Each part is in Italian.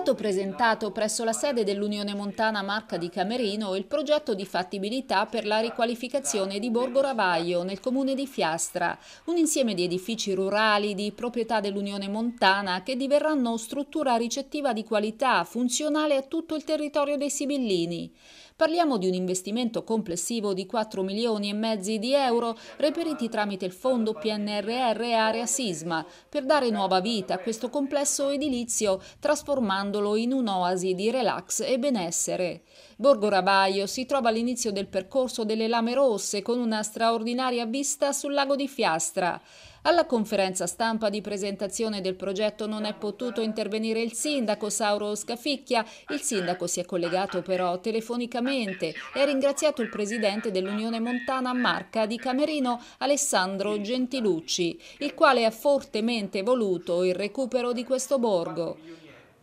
presentato presso la sede dell'Unione Montana Marca di Camerino il progetto di fattibilità per la riqualificazione di Borgo Ravaglio nel comune di Fiastra, un insieme di edifici rurali di proprietà dell'Unione Montana che diverranno struttura ricettiva di qualità funzionale a tutto il territorio dei Sibillini. Parliamo di un investimento complessivo di 4 milioni e mezzi di euro reperiti tramite il fondo PNRR Area Sisma per dare nuova vita a questo complesso edilizio trasformandolo in un'oasi di relax e benessere. Borgo Ravaio si trova all'inizio del percorso delle Lame Rosse con una straordinaria vista sul lago di Fiastra. Alla conferenza stampa di presentazione del progetto non è potuto intervenire il sindaco Sauro Scaficchia. Il sindaco si è collegato però telefonicamente e ha ringraziato il presidente dell'Unione Montana Marca di Camerino, Alessandro Gentilucci, il quale ha fortemente voluto il recupero di questo borgo.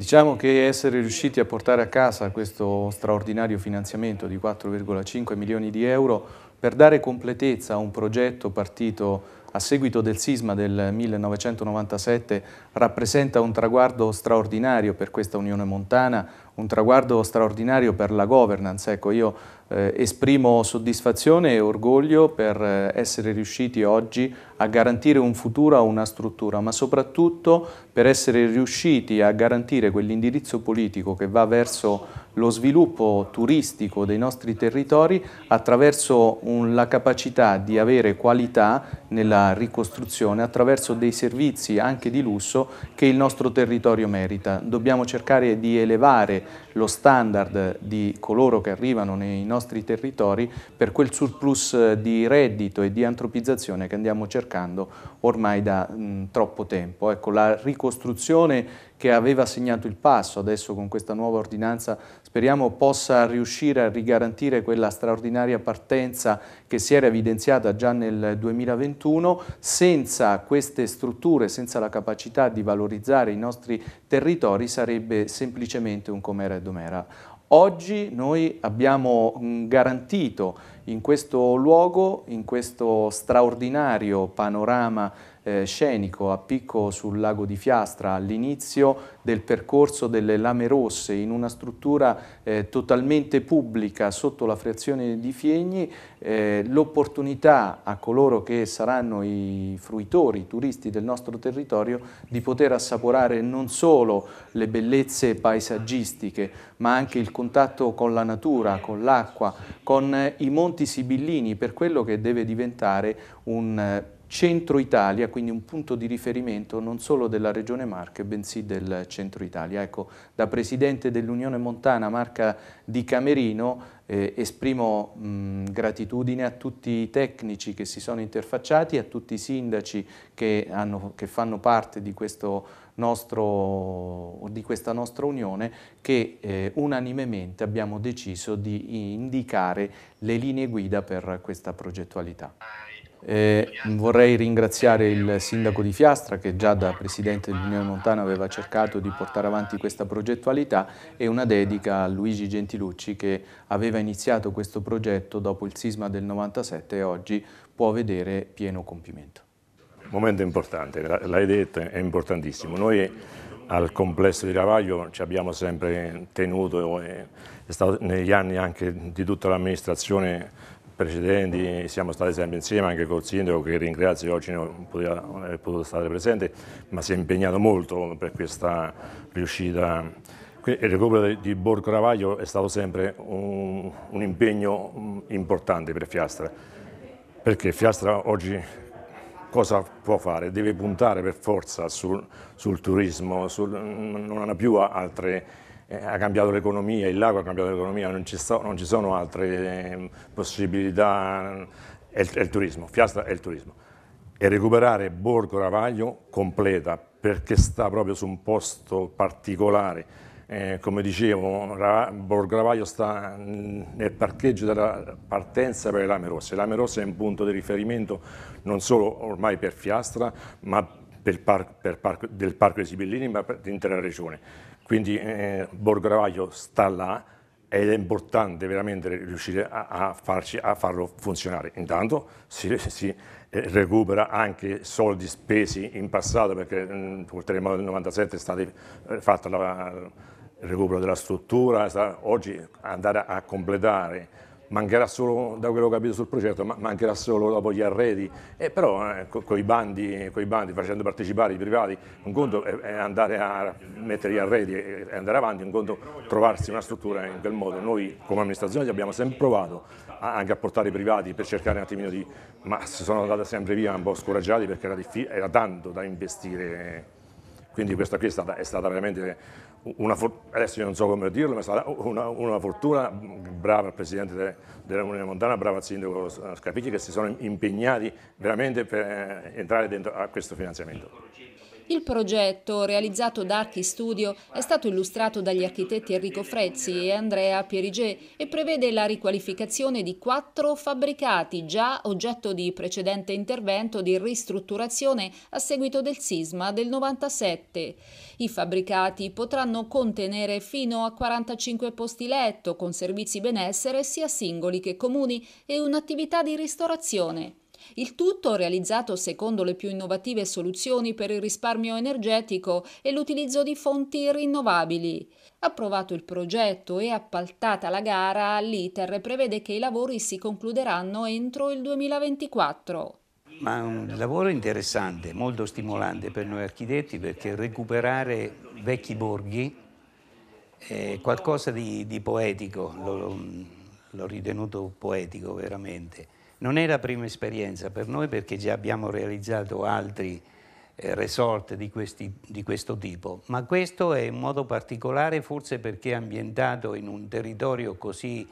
Diciamo che essere riusciti a portare a casa questo straordinario finanziamento di 4,5 milioni di euro per dare completezza a un progetto partito a seguito del sisma del 1997 rappresenta un traguardo straordinario per questa Unione Montana, un traguardo straordinario per la governance. Ecco, io eh, esprimo soddisfazione e orgoglio per eh, essere riusciti oggi a garantire un futuro a una struttura, ma soprattutto per essere riusciti a garantire quell'indirizzo politico che va verso lo sviluppo turistico dei nostri territori attraverso un, la capacità di avere qualità nella ricostruzione, attraverso dei servizi anche di lusso che il nostro territorio merita. Dobbiamo cercare di elevare lo standard di coloro che arrivano nei nostri territori per quel surplus di reddito e di antropizzazione che andiamo cercando ormai da mh, troppo tempo. Ecco, la ricostruzione che aveva segnato il passo, adesso con questa nuova ordinanza speriamo possa riuscire a rigarantire quella straordinaria partenza che si era evidenziata già nel 2021, senza queste strutture, senza la capacità di valorizzare i nostri territori sarebbe semplicemente un com'era e dom'era. Oggi noi abbiamo garantito in questo luogo, in questo straordinario panorama eh, scenico a picco sul lago di Fiastra all'inizio del percorso delle Lame Rosse in una struttura eh, totalmente pubblica sotto la frazione di Fiegni, eh, l'opportunità a coloro che saranno i fruitori, i turisti del nostro territorio di poter assaporare non solo le bellezze paesaggistiche ma anche il contatto con la natura, con l'acqua, con eh, i monti sibillini per quello che deve diventare un eh, centro Italia, quindi un punto di riferimento non solo della Regione Marche, bensì del centro Italia. Ecco, da Presidente dell'Unione Montana Marca di Camerino eh, esprimo mh, gratitudine a tutti i tecnici che si sono interfacciati, a tutti i sindaci che, hanno, che fanno parte di, nostro, di, questa nostra unione che eh, unanimemente abbiamo deciso di indicare le linee guida per questa progettualità. Eh, vorrei ringraziare il sindaco di Fiastra che già da presidente dell'Unione Montana aveva cercato di portare avanti questa progettualità e una dedica a Luigi Gentilucci che aveva iniziato questo progetto dopo il sisma del 97 e oggi può vedere pieno compimento. Momento importante, l'hai detto, è importantissimo. Noi al complesso di Ravaglio ci abbiamo sempre tenuto, è stato negli anni anche di tutta l'amministrazione precedenti siamo stati sempre insieme anche col sindaco che ringrazio oggi non, poteva, non è potuto stare presente ma si è impegnato molto per questa riuscita il recupero di Borgo Ravaglio è stato sempre un, un impegno importante per Fiastra perché Fiastra oggi cosa può fare? Deve puntare per forza sul, sul turismo, sul, non ha più altre ha cambiato l'economia, il lago ha cambiato l'economia, non, non, ci sono altre eh, possibilità, è il, è il, turismo, Fiastra è il turismo. E recuperare Borgo Ravaglio completa perché sta proprio su un posto particolare. Eh, come dicevo, Borgo Ravaglio sta nel parcheggio della partenza per le Lame Rosse. Lame Rosse è un punto di riferimento non solo ormai per Fiastra, ma per par per par del Parco dei Sibillini, ma per l'intera regione quindi eh, Borgo Ravaglio sta là ed è importante veramente riuscire a, a, farci, a farlo funzionare. Intanto si, si eh, recupera anche soldi spesi in passato perché col terremoto del 97 è stata eh, fatta la, il recupero della struttura, oggi andare a completare mancherà solo, da quello che ho capito sul progetto, ma mancherà solo dopo gli arredi, e però eh, con i bandi, bandi, facendo partecipare i privati, un conto è, andare a mettere gli arredi e andare avanti, un conto trovarsi una struttura in quel modo. Noi come amministrazione abbiamo sempre provato anche a portare i privati per cercare un attimino di, ma si sono andate sempre via un po' scoraggiati perché era, era tanto da investire quindi questa qui è stata, è stata veramente una fortuna, adesso io non so come dirlo, ma è stata una, una fortuna, brava il Presidente de, della Comunità Montana, brava il Sindaco Scapicchi che si sono impegnati veramente per eh, entrare dentro a questo finanziamento. Il progetto, realizzato da Archistudio, è stato illustrato dagli architetti Enrico Frezzi e Andrea Pierigé e prevede la riqualificazione di quattro fabbricati già oggetto di precedente intervento di ristrutturazione a seguito del sisma del 97. I fabbricati potranno contenere fino a 45 posti letto con servizi benessere sia singoli che comuni e un'attività di ristorazione. Il tutto realizzato secondo le più innovative soluzioni per il risparmio energetico e l'utilizzo di fonti rinnovabili. Approvato il progetto e appaltata la gara, l'ITER prevede che i lavori si concluderanno entro il 2024. Ma è un lavoro interessante, molto stimolante per noi architetti perché recuperare vecchi borghi è qualcosa di, di poetico, l'ho ritenuto poetico veramente. Non è la prima esperienza per noi perché già abbiamo realizzato altri eh, resort di, questi, di, questo tipo, ma questo è in modo particolare forse perché è ambientato in un territorio così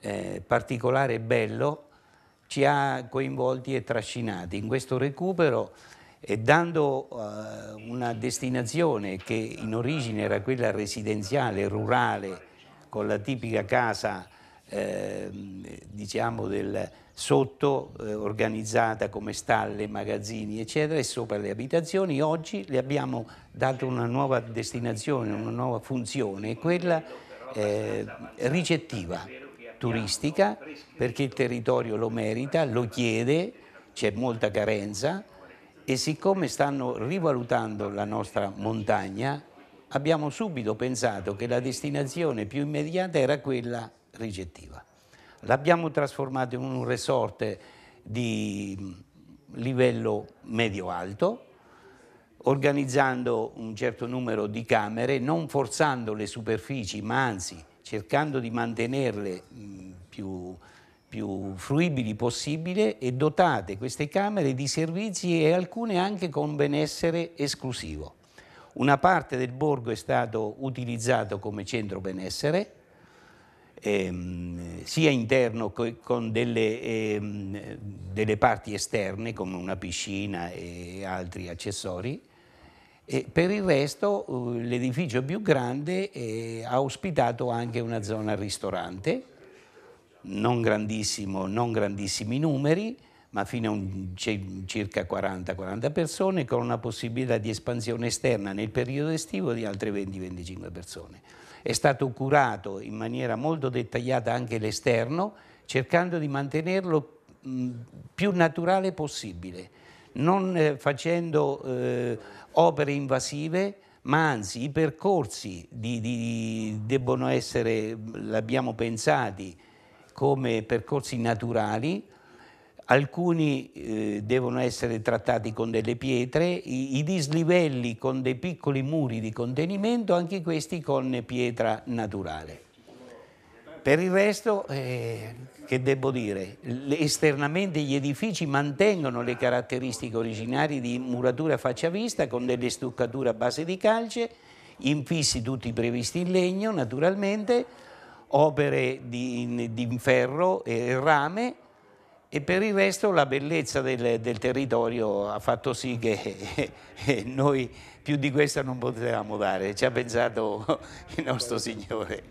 eh, particolare e bello, ci ha coinvolti e trascinati. In questo recupero e dando uh, una destinazione che in origine era quella residenziale, rurale, con la tipica casa eh, diciamo del, sotto eh, organizzata come stalle, magazzini eccetera e sopra le abitazioni, oggi le abbiamo dato una nuova destinazione, una nuova funzione, quella eh, ricettiva, turistica, perché il territorio lo merita, lo chiede, c'è molta carenza e siccome stanno rivalutando la nostra montagna, abbiamo subito pensato che la destinazione più immediata era quella ricettiva. L'abbiamo trasformato in un resort di livello medio-alto, organizzando un certo numero di camere, non forzando le superfici, ma anzi cercando di mantenerle più, più fruibili possibile e dotate queste camere di servizi e alcune anche con benessere esclusivo. Una parte del borgo è stato utilizzato come centro benessere, ehm, sia interno con delle, ehm, delle, parti esterne come una piscina e altri accessori e per il resto uh, l'edificio più grande eh, ha ospitato anche una zona ristorante, non, non grandissimi numeri, ma fino a un, circa 40-40 persone con una possibilità di espansione esterna nel periodo estivo di altre 20-25 persone. È stato curato in maniera molto dettagliata anche l'esterno, cercando di mantenerlo più naturale possibile, non eh, facendo eh, opere invasive, ma anzi i percorsi di, di, debbono essere, l'abbiamo pensati, come percorsi naturali, alcuni eh, devono essere trattati con delle pietre, i, i, dislivelli con dei piccoli muri di contenimento, anche questi con pietra naturale. Per il resto, eh, che devo dire, esternamente gli edifici mantengono le caratteristiche originarie di muratura a faccia vista con delle stuccature a base di calce, infissi tutti previsti in legno naturalmente, opere di, di ferro e rame, e per il resto la bellezza del, del territorio ha fatto sì che noi più di questo non potevamo dare, ci ha pensato il nostro Signore.